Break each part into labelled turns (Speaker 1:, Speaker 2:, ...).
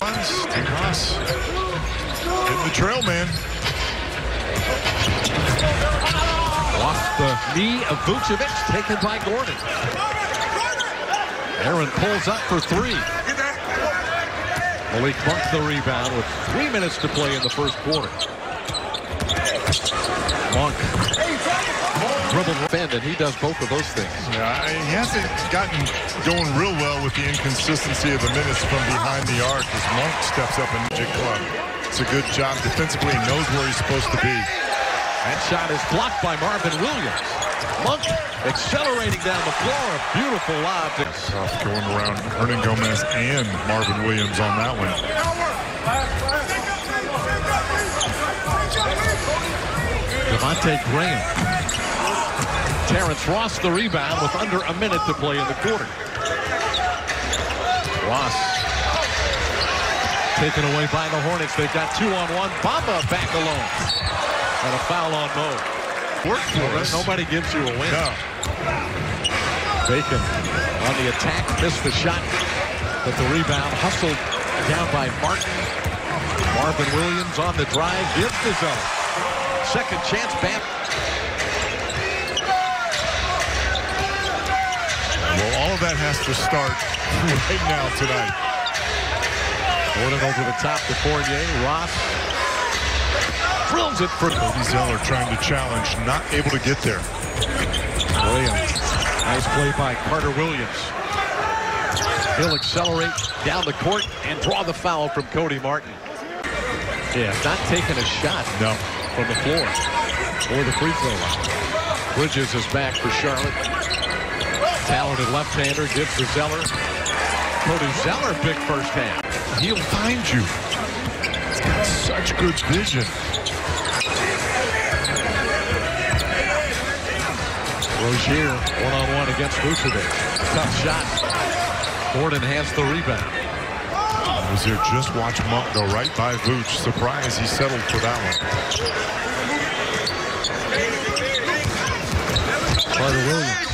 Speaker 1: And Ross hitting the trail man.
Speaker 2: Off the knee of Vucevic, taken by Gordon. Aaron pulls up for three. Malik Monk the rebound with three minutes to play in the first quarter. Monk dribble defend, and he does both of those things.
Speaker 1: Yeah, he hasn't gotten going real well with the inconsistency of the minutes from behind the arc as Monk steps up in the club. It's a good job defensively. He knows where he's supposed to be.
Speaker 2: That shot is blocked by Marvin Williams. Monk accelerating down the floor. A beautiful lob. to-
Speaker 1: Tough going around Hernangomez and Marvin Williams on that one.
Speaker 2: Devonte' Graham. Terrence Ross the rebound with under a minute to play in the quarter. Ross taken away by the Hornets. They've got two on one. Bamba back alone. And a foul on Mo.
Speaker 1: Work for us.
Speaker 2: Nobody gives you a win.
Speaker 1: No.
Speaker 2: Bacon on the attack, missed the shot, but the rebound hustled down by Martin. Marvin Williams on the drive, gives the zone. Second chance, Bam.
Speaker 1: Well, all of that has to start right now tonight.
Speaker 2: Gordon over the top to Fournier. Ross drills it for
Speaker 1: Cody Zeller trying to challenge, not able to get there.
Speaker 2: Williams. Nice play by Carter Williams. He'll accelerate down the court and draw the foul from Cody Martin. Yeah, not taking a shot
Speaker 1: No.
Speaker 2: from the floor or the free throw line. Bridges is back for Charlotte. Talented left-hander gives to Zeller. Cody Zeller, big first half.
Speaker 1: He'll find you. He's got such good vision.
Speaker 2: Rozier one-on-one against Vucevic. Tough shot. Gordon has the rebound.
Speaker 1: There just watch Monk go right by Vooch. Surprised he settled for that one.
Speaker 2: Carter Williams.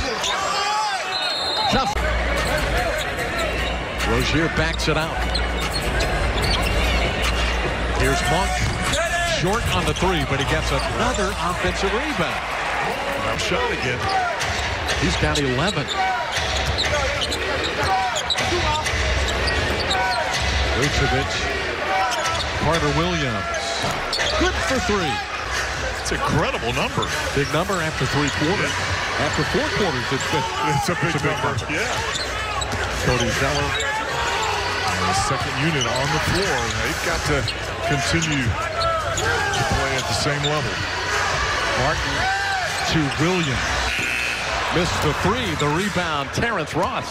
Speaker 2: Rozier backs it out. Here's Monk. Short on the three, but he gets another offensive rebound.
Speaker 1: Now shot again.
Speaker 2: He's got 11. Vucevic. Carter Williams. Good for three.
Speaker 1: It's an incredible number.
Speaker 2: Big number after three quarters. After four quarters, it's been
Speaker 1: It's a big,
Speaker 2: It's a big
Speaker 1: number.
Speaker 2: number.
Speaker 1: Yeah.
Speaker 2: Cody Zeller.
Speaker 1: The second unit on the floor. They've got to continue to play at the same level.
Speaker 2: Martin to Williams. Missed the three. The rebound, Terrence Ross.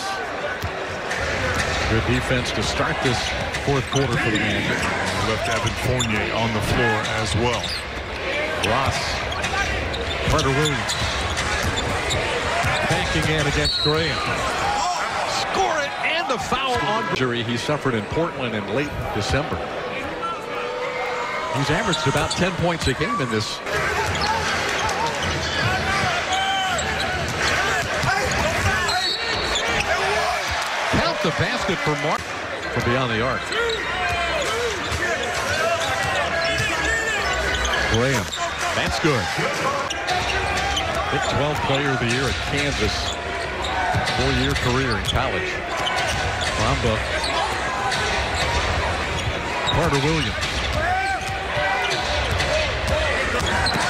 Speaker 2: Good defense to start this fourth quarter for the Magic.
Speaker 1: Left Evan Fournier on the floor as well.
Speaker 2: Ross. Carter Williams. Banking in against Graham. Score it and the foul on injury he suffered in Portland in late December. He's averaged about 10 points a game in this. Count the basket for Mark from beyond the arc. Graham. That's good. Big 12 player of the year at Kansas. Four-year career in college. Bamba. Carter Williams.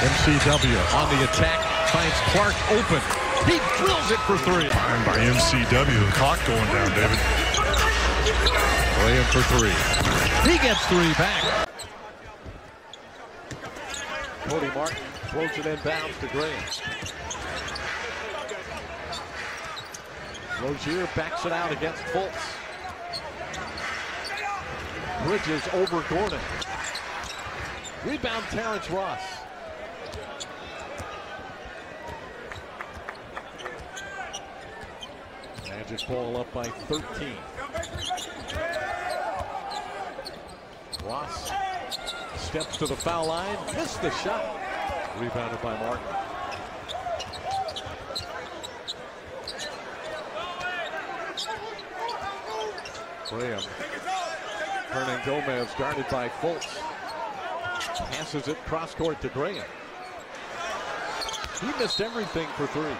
Speaker 2: MCW on the attack. Finds Clark open. He drills it for three.
Speaker 1: And by MCW, the clock going down, David.
Speaker 2: Graham for three. He gets three back. Cody Martin throws it in bounds to Graham. Rozier backs it out against Fultz. Bridges over Gordon. Rebound Terrence Ross. Magic ball up by 13. Ross steps to the foul line, missed the shot. Rebounded by Martin. Graham. Hernangomez guarded by Fultz. Passes it cross court to Graham. He missed everything for three.